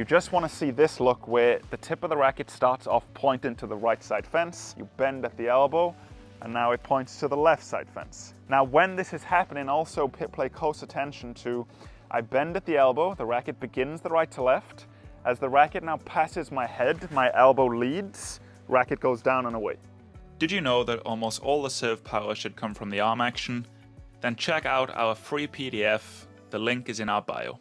You just want to see this look where the tip of the racket starts off pointing to the right side fence, you bend at the elbow, and now it points to the left side fence. Now when this is happening, also play close attention to, I bend at the elbow, the racket begins the right to left. As the racket now passes my head, my elbow leads, racket goes down and away. Did you know that almost all the serve power should come from the arm action? Then check out our free PDF, the link is in our bio.